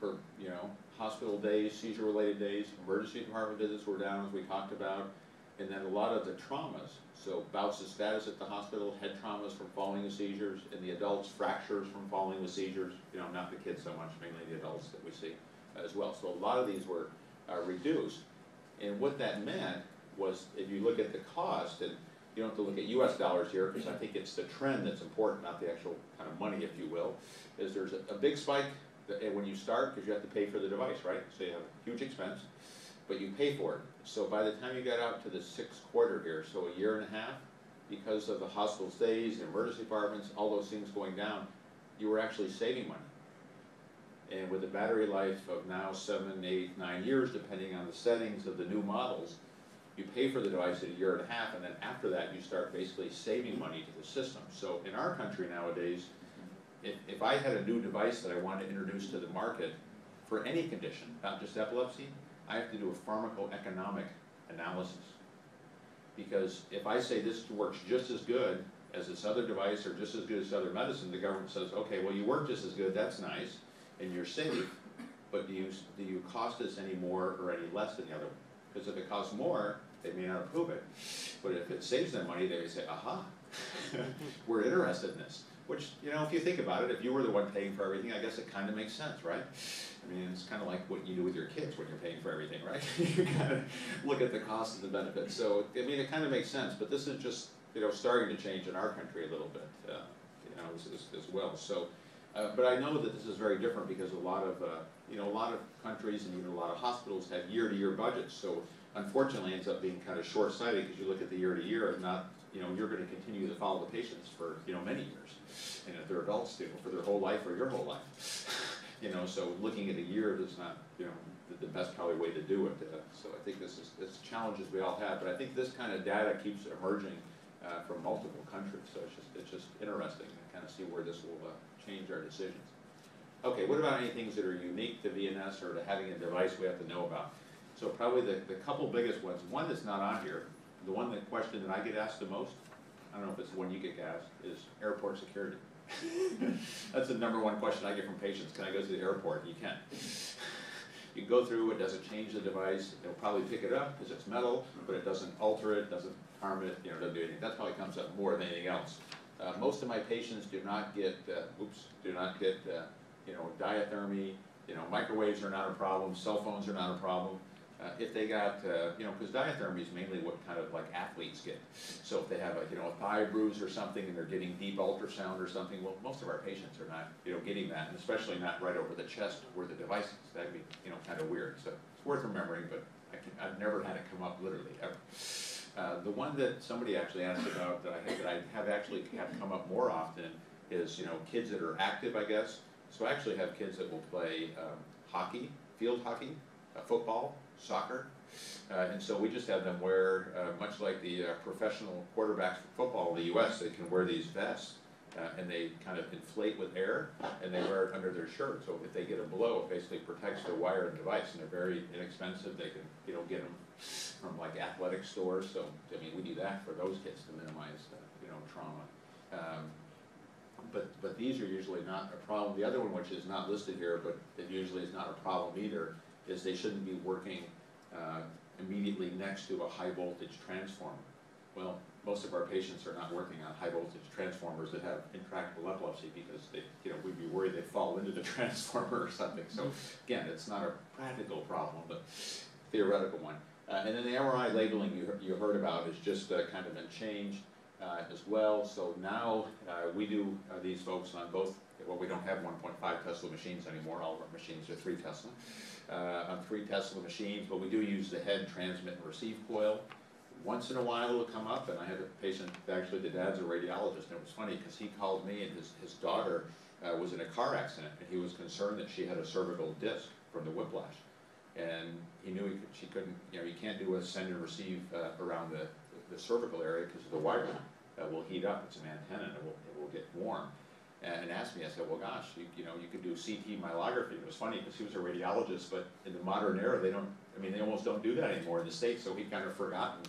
for, you know, hospital days, seizure-related days, emergency department visits were down, as we talked about, and then a lot of the traumas, so bouts of status at the hospital, head traumas from falling with seizures, and the adults fractures from falling with seizures, you know, not the kids so much, mainly the adults that we see as well. So a lot of these were uh, reduced. And what that meant was, if you look at the cost, and you don't have to look at US dollars here, because I think it's the trend that's important, not the actual kind of money, if you will, is there's a, a big spike that, when you start, because you have to pay for the device, right? So you have a huge expense but you pay for it. So by the time you got out to the sixth quarter here, so a year and a half, because of the hospital stays, the emergency departments, all those things going down, you were actually saving money. And with the battery life of now seven, eight, nine years, depending on the settings of the new models, you pay for the device at a year and a half, and then after that, you start basically saving money to the system. So in our country nowadays, if, if I had a new device that I wanted to introduce to the market for any condition, not just epilepsy, I have to do a pharmacoeconomic analysis. Because if I say this works just as good as this other device or just as good as other medicine, the government says, okay, well, you work just as good, that's nice, and you're safe, but do you, do you cost us any more or any less than the other one? Because if it costs more, they may not approve it. But if it saves them money, they say, aha, we're interested in this. Which, you know, if you think about it, if you were the one paying for everything, I guess it kind of makes sense, right? I mean, it's kind of like what you do with your kids when you're paying for everything, right? you kind of look at the cost and the benefits. So, I mean, it kind of makes sense, but this is just, you know, starting to change in our country a little bit. Uh, you know, as, as, as well, so. Uh, but I know that this is very different because a lot of, uh, you know, a lot of countries and even a lot of hospitals have year-to-year budgets, so unfortunately ends up being kind of short-sighted because you look at the year-to-year and not, you know, you're gonna continue to follow the patients for, you know, many years. And if they're adults, know, for their whole life or your whole life. You know, so looking at a year is not, you know, the, the best probably way to do it. Uh, So I think this is, it's challenges we all have, but I think this kind of data keeps emerging uh, from multiple countries. So it's just, it's just interesting to kind of see where this will uh, change our decisions. Okay, what about any things that are unique to VNS or to having a device we have to know about? So probably the, the couple biggest ones, one that's not on here, the one that question that I get asked the most, I don't know if it's the one you get asked, is airport security. That's the number one question I get from patients, can I go to the airport? You can. You go through, it doesn't change the device, it'll probably pick it up because it's metal, but it doesn't alter it, doesn't harm it, you know, doesn't do anything. That probably comes up more than anything else. Uh, most of my patients do not get, uh, oops, do not get, uh, you know, diathermy, you know, microwaves are not a problem, cell phones are not a problem. Uh, if they got, uh, you know, because diathermy is mainly what kind of like athletes get. So if they have a, you know, a thigh bruise or something and they're getting deep ultrasound or something, well, most of our patients are not, you know, getting that, and especially not right over the chest where the device is. That'd be, you know, kind of weird. So it's worth remembering, but I can, I've never had it come up literally ever. Uh, the one that somebody actually asked about that I, that I have actually have come up more often is, you know, kids that are active, I guess. So I actually have kids that will play um, hockey, field hockey, uh, football, soccer. Uh, and so we just have them wear, uh, much like the uh, professional quarterbacks for football in the US, they can wear these vests. Uh, and they kind of inflate with air, and they wear it under their shirt. So if they get a blow, it basically protects their wire and device, and they're very inexpensive. They can, you know, get them from like athletic stores. So I mean, we do that for those kids to minimize, you know, trauma. Um, but, but these are usually not a problem. The other one, which is not listed here, but it usually is not a problem either, is they shouldn't be working uh, immediately next to a high voltage transformer. Well, most of our patients are not working on high voltage transformers that have intractable epilepsy because they, you know, we'd be worried they'd fall into the transformer or something. So again, it's not a practical problem, but theoretical one. Uh, and then the MRI labeling you, you heard about is just uh, kind of been changed uh, as well. So now uh, we do uh, these folks on both, well, we don't have 1.5 Tesla machines anymore. All of our machines are 3 Tesla. Uh, on 3 Tesla machines, but we do use the head transmit and receive coil. Once in a while it'll come up, and I had a patient, actually the dad's a radiologist, and it was funny because he called me and his, his daughter uh, was in a car accident, and he was concerned that she had a cervical disc from the whiplash. And he knew he could, she couldn't, you know, you can't do a send and receive uh, around the, the cervical area because of the wire uh, will heat up, it's an antenna, and it will, it will get warm. And asked me, I said, well, gosh, you, you know, you could do CT myelography. It was funny because he was a radiologist, but in the modern era, they don't, I mean, they almost don't do that anymore in the States, so he'd kind of forgotten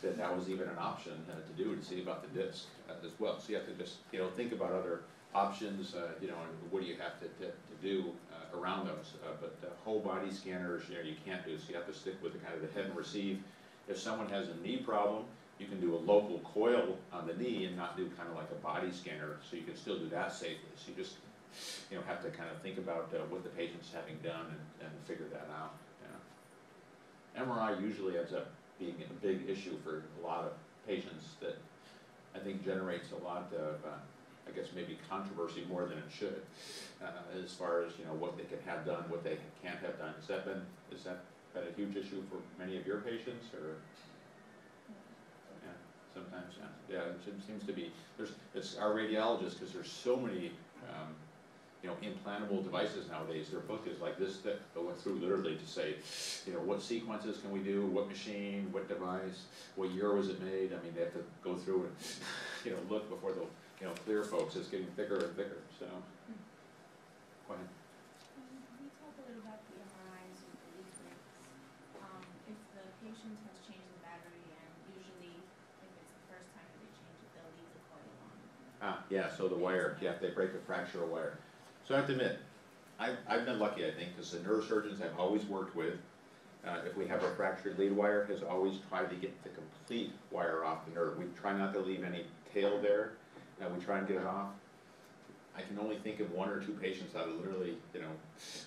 that that was even an option uh, to do, to see about the disc uh, as well. So you have to just, you know, think about other options, uh, you know, and what do you have to, to, to do uh, around those. Uh, but whole body scanners, you know, you can't do, so you have to stick with the kind of the head and receive. If someone has a knee problem, you can do a local coil on the knee and not do kind of like a body scanner, so you can still do that safely. So you just, you know, have to kind of think about uh, what the patient's having done and, and figure that out. Yeah. MRI usually ends up being a big issue for a lot of patients that I think generates a lot of, uh, I guess maybe controversy more than it should, uh, as far as, you know, what they can have done, what they can't have done. Has that been, has that been a huge issue for many of your patients, or? Sometimes, yeah, yeah, it seems- seems to be, there's, it's our radiologists, because there's so many, um, you know, implantable devices nowadays, their book is like this thick, going through literally to say, you know, what sequences can we do, what machine, what device, what year was it made, I mean, they have to go through and, you know, look before they'll, you know, clear folks, it's getting thicker and thicker, so. Go ahead. Um, We talked a little about the MRIs with the leaflets. Um, if the patient has changed the battery and usually if it's the first time that they change it, they'll leave the coil on. Ah, yeah, so the wire, yeah, if they break a fracture a wire. So I have to admit, I've, I've been lucky, I think, because the neurosurgeons I've always worked with, uh, if we have a fractured lead wire, has always tried to get the complete wire off the nerve. We try not to leave any tail there, uh, we try and get it off. I can only think of one or two patients out of literally, you know,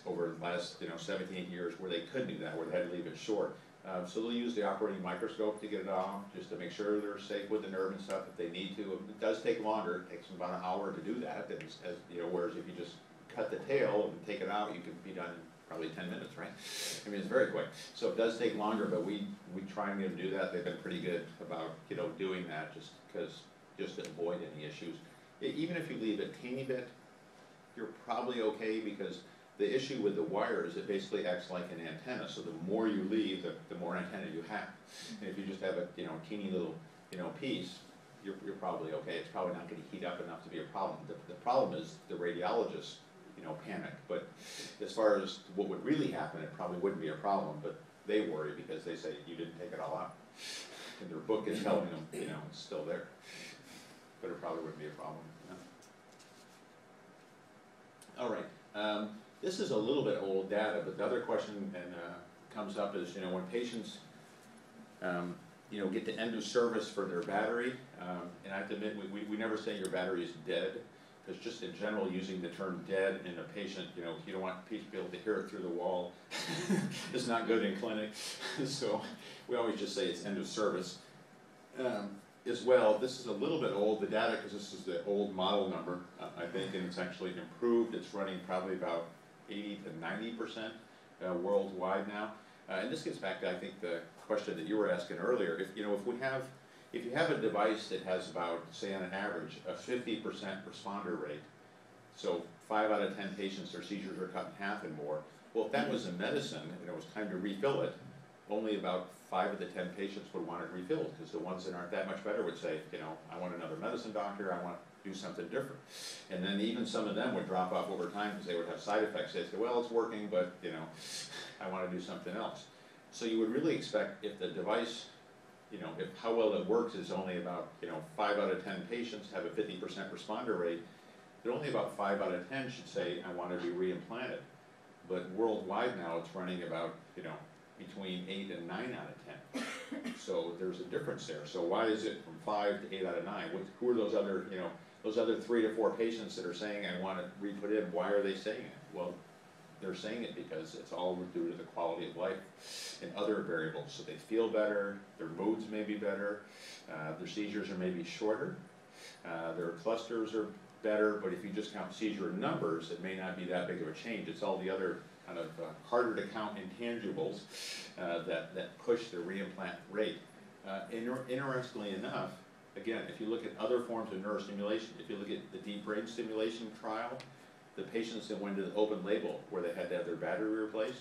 over the last, you know, 17 years where they could do that, where they had to leave it short. Uh, so they'll use the operating microscope to get it off, just to make sure they're safe with the nerve and stuff if they need to. It does take longer, it takes about an hour to do that, as, you know, whereas if you just cut the tail and take it out, you can be done in probably ten minutes, right? I mean, it's very quick, so it does take longer, but we, we try and get them to do that, they've been pretty good about, you know, doing that, just because, just to avoid any issues. E- Even if you leave a teeny bit, you're probably okay, because the issue with the wire is it basically acts like an antenna, so the more you leave, the, the more antenna you have. And if you just have a, you know, teeny little, you know, piece, you're, you're probably okay, it's probably not gonna heat up enough to be a problem. The, the problem is the radiologists, you know, panic, but as far as what would really happen, it probably wouldn't be a problem, but they worry because they say, you didn't take it all out. And their book is telling them, you know, it's still there, but it probably wouldn't be a problem. All right, um, this is a little bit old data, but the other question and, uh, comes up is, you know, when patients, um, you know, get to end of service for their battery, um, and I have to admit, we, we, we never say your battery is dead, because just in general, using the term dead in a patient, you know, you don't want people to be able to hear it through the wall. It's not good in clinic, so we always just say it's end of service. Um, as well, this is a little bit old, the data, because this is the old model number, uh, I think, and it's actually improved, it's running probably about eighty to ninety percent uh, worldwide now. Uh, and this gets back to, I think, the question that you were asking earlier, if, you know, if we have, if you have a device that has about, say on an average, a fifty percent responder rate, so five out of ten patients, their seizures are cut in half and more, well, if that was a medicine and it was time to refill it, only about five of the ten patients would want it refilled, because the ones that aren't that much better would say, you know, I want another medicine doctor, I want do something different. And then even some of them would drop off over time because they would have side effects, they'd say, well, it's working, but, you know, I want to do something else. So you would really expect if the device, you know, if how well it works is only about, you know, five out of ten patients have a fifty percent responder rate, that only about five out of ten should say, I want to be reimplanted. But worldwide now, it's running about, you know, between eight and nine out of ten. So there's a difference there. So why is it from five to eight out of nine? What, who are those other, you know, those other three to four patients that are saying, I want to re-put in, why are they saying it? Well, they're saying it because it's all due to the quality of life and other variables. So they feel better, their moods may be better, uh, their seizures are maybe shorter, uh, their clusters are better, but if you just count seizure numbers, it may not be that big of a change. It's all the other kind of uh, harder to count intangibles uh, that, that push the reimplant rate. Uh, inter- interestingly enough, again, if you look at other forms of neurostimulation, if you look at the deep brain stimulation trial, the patients that went to the open label where they had to have their battery replaced,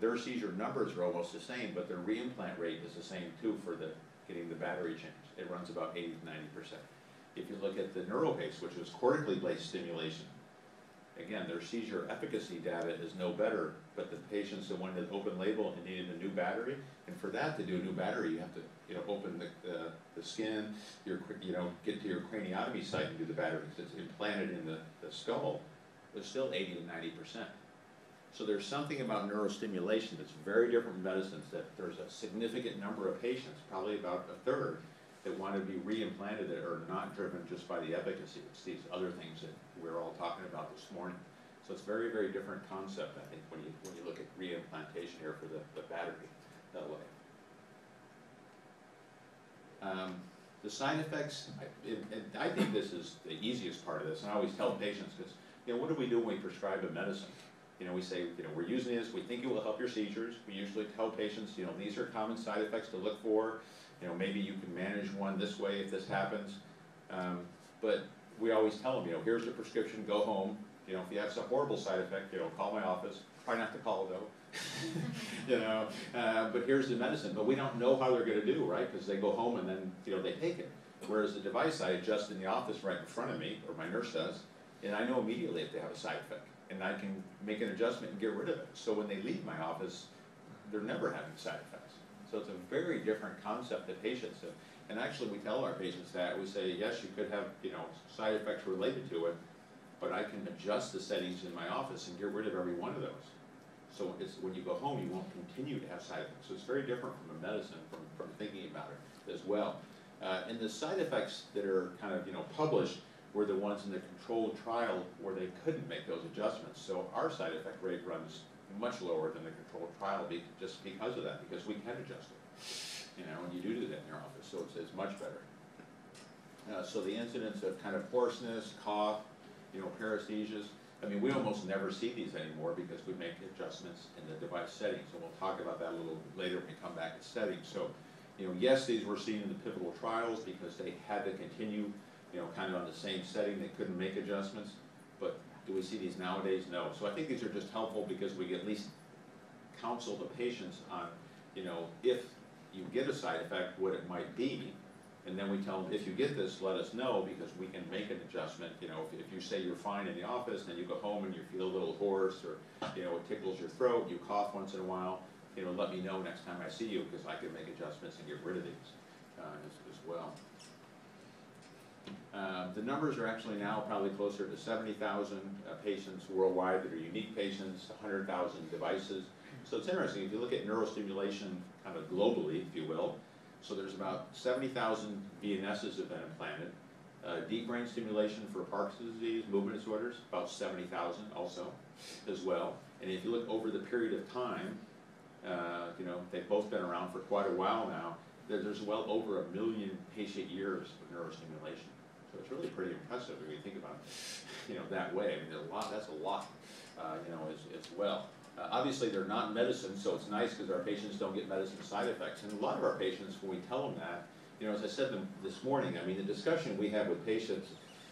their seizure numbers are almost the same, but their reimplant rate is the same too for the, getting the battery changed. It runs about eighty to ninety percent. If you look at the neural NeuroPace, which was cortically based stimulation, again, their seizure efficacy data is no better, but the patients that went to open label and needed a new battery, and for that to do a new battery, you have to, you know, open the, the, the skin, your, you know, get to your craniotomy site and do the battery, because it's implanted in the, the skull, it's still eighty to ninety percent. So there's something about neurostimulation that's very different from medicines, that there's a significant number of patients, probably about a third, that want to be reimplanted that are not driven just by the efficacy, it's these other things that we're all talking about this morning. So it's a very, very different concept, I think, when you, when you look at reimplantation here for the, the battery that way. Um, the side effects, I, and, and I think this is the easiest part of this, and I always tell patients, because, you know, what do we do when we prescribe a medicine? You know, we say, you know, we're using this, we think it will help your seizures, we usually tell patients, you know, these are common side effects to look for, you know, maybe you can manage one this way if this happens. Um, but we always tell them, you know, here's the prescription, go home, you know, if you have some horrible side effect, you know, call my office, try not to call though. You know, uh, but here's the medicine, but we don't know how they're gonna do, right, cause they go home and then, you know, they take it. Whereas the device I adjust in the office right in front of me, or my nurse does, and I know immediately if they have a side effect, and I can make an adjustment and get rid of it. So when they leave my office, they're never having side effects. So it's a very different concept to patients, and, and actually, we tell our patients that, we say, yes, you could have, you know, side effects related to it, but I can adjust the settings in my office and get rid of every one of those. So it's, when you go home, you won't continue to have side effects, so it's very different from a medicine, from, from thinking about it as well. Uh, and the side effects that are kind of, you know, published were the ones in the controlled trial where they couldn't make those adjustments, so our side effect rate runs much lower than the controlled trial, be, just because of that, because we can adjust it. You know, and you do do that in your office, so it's, it's much better. Uh, so the incidence of kind of hoarseness, cough, you know, paresthesias, I mean, we almost never see these anymore because we make adjustments in the device settings, and we'll talk about that a little later when we come back to settings. So, you know, yes, these were seen in the pivotal trials because they had to continue, you know, kind of on the same setting, they couldn't make adjustments. But do we see these nowadays? No. So I think these are just helpful because we at least counsel the patients on, you know, if you get a side effect, what it might be. And then we tell them, if you get this, let us know, because we can make an adjustment, you know, if, if you say you're fine in the office, then you go home and you feel a little hoarse, or, you know, it tickles your throat, you cough once in a while, you know, let me know next time I see you, because I can make adjustments and get rid of these, uh, as, as well. Uh, the numbers are actually now probably closer to seventy thousand, uh, patients worldwide that are unique patients, hundred thousand devices. So it's interesting, if you look at neurostimulation kind of globally, if you will, so there's about seventy thousand VNSs have been implanted. Uh, deep brain stimulation for Parkinson's disease, movement disorders, about seventy thousand also, as well. And if you look over the period of time, uh, you know, they've both been around for quite a while now, there's well over a million patient years of neurostimulation. So it's really pretty impressive when you think about it, you know, that way. I mean, there's a lot, that's a lot, uh, you know, as, as well. Uh, obviously, they're not medicine, so it's nice because our patients don't get medicine side effects. And a lot of our patients, when we tell them that, you know, as I said them this morning, I mean, the discussion we have with patients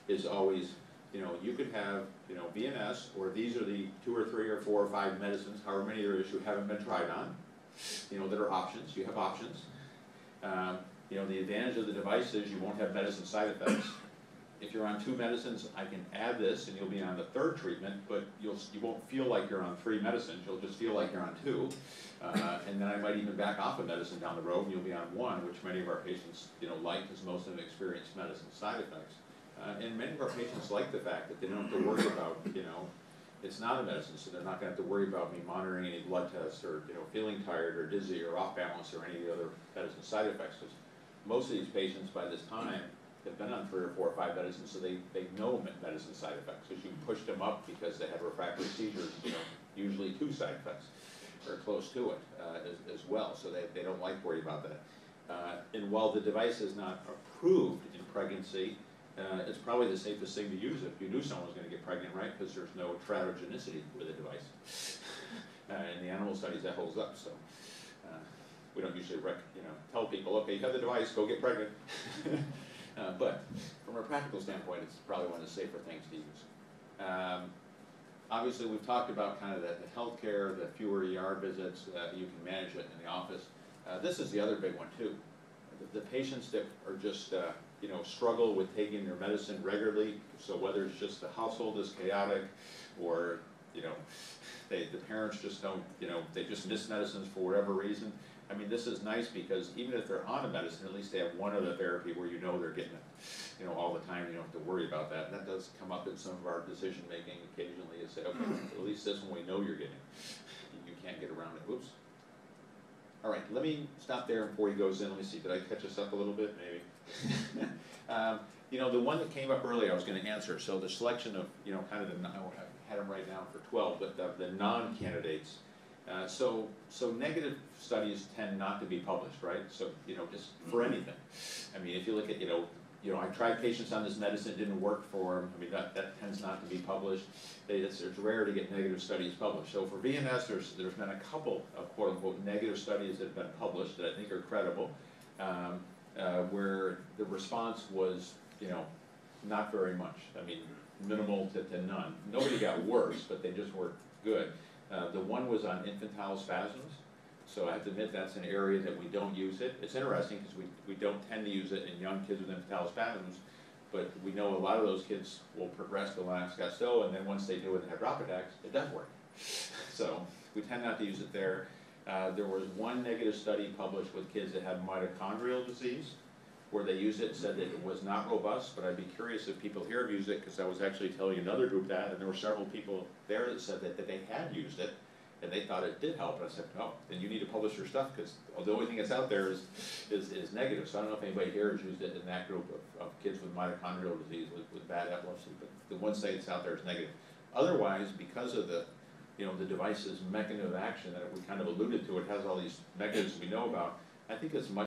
is always, you know, you could have, you know, VNS, or these are the two or three or four or five medicines, however many there is you haven't been tried on, you know, that are options, you have options. Um, you know, the advantage of the device is you won't have medicine side effects. If you're on two medicines, I can add this and you'll be on the third treatment, but you'll, you won't feel like you're on three medicines, you'll just feel like you're on two. Uh, and then I might even back off a medicine down the road and you'll be on one, which many of our patients, you know, like because most of them experience medicine side effects. Uh, and many of our patients like the fact that they don't have to worry about, you know, it's not a medicine, so they're not gonna have to worry about me monitoring any blood tests or, you know, feeling tired or dizzy or off balance or any of the other medicine side effects. Because most of these patients by this time have been on three or four or five medicines, so they, they know medicine side effects. Because you push them up because they have refractory seizures, you know, usually two side effects or close to it uh, as, as well, so they, they don't like worry about that. Uh, and while the device is not approved in pregnancy, uh, it's probably the safest thing to use if you knew someone was gonna get pregnant, right? Because there's no teratogenicity with the device. Uh, in the animal studies, that holds up, so. uh, We don't usually you know, tell people, okay, you have the device, go get pregnant. Uh, but from a practical standpoint, it's probably one of the safer things to use. Um, Obviously, we've talked about kind of the, the healthcare, the fewer ER visits, uh, you can manage it in the office. Uh, this is the other big one too. The, the patients that are just, uh, you know, struggle with taking their medicine regularly, so whether it's just the household is chaotic, or, you know, they, the parents just don't, you know, they just miss medicines for whatever reason. I mean, this is nice because even if they're on a medicine, at least they have one other therapy where you know they're getting it, you know, all the time, you don't have to worry about that. And that does come up in some of our decision making occasionally, is say, okay, at least this one we know you're getting. You can't get around it, Oops. All right, let me stop there before he goes in, let me see, did I catch us up a little bit, maybe? Um, you know, the one that came up earlier, I was gonna answer, so the selection of, you know, kind of the, I had them right down for twelve, but the, the non-candidates. Uh, so, so negative studies tend not to be published, right? So, you know, just for anything. I mean, if you look at, you know, you know, I tried patients on this medicine, it didn't work for them, I mean, that, that tends not to be published. They, it's, it's rare to get negative studies published. So for VNS, there's, there's been a couple of quote-unquote negative studies that have been published that I think are credible, um, uh, where the response was, you know, not very much. I mean, minimal to, to none. Nobody got worse, but they just weren't good. Uh, the one was on infantile spasms, so I have to admit that's an area that we don't use it. It's interesting because we, we don't tend to use it in young kids with infantile spasms, but we know a lot of those kids will progress to Lennox-Gastaut, and then once they do it drop attacks, it does work. So we tend not to use it there. Uh, there was one negative study published with kids that had mitochondrial disease, where they used it, said that it was not robust, but I'd be curious if people here have used it, because I was actually telling another group that, and there were several people there that said that, that they had used it, and they thought it did help, and I said, no, then you need to publish your stuff, because the only thing that's out there is, is, is negative, so I don't know if anybody here has used it in that group of, of kids with mitochondrial disease, with, with bad epilepsy, but the one say it's out there is negative. Otherwise, because of the, you know, the device's mechanism of action, that we kind of alluded to, it has all these mechanisms we know about. I think it's much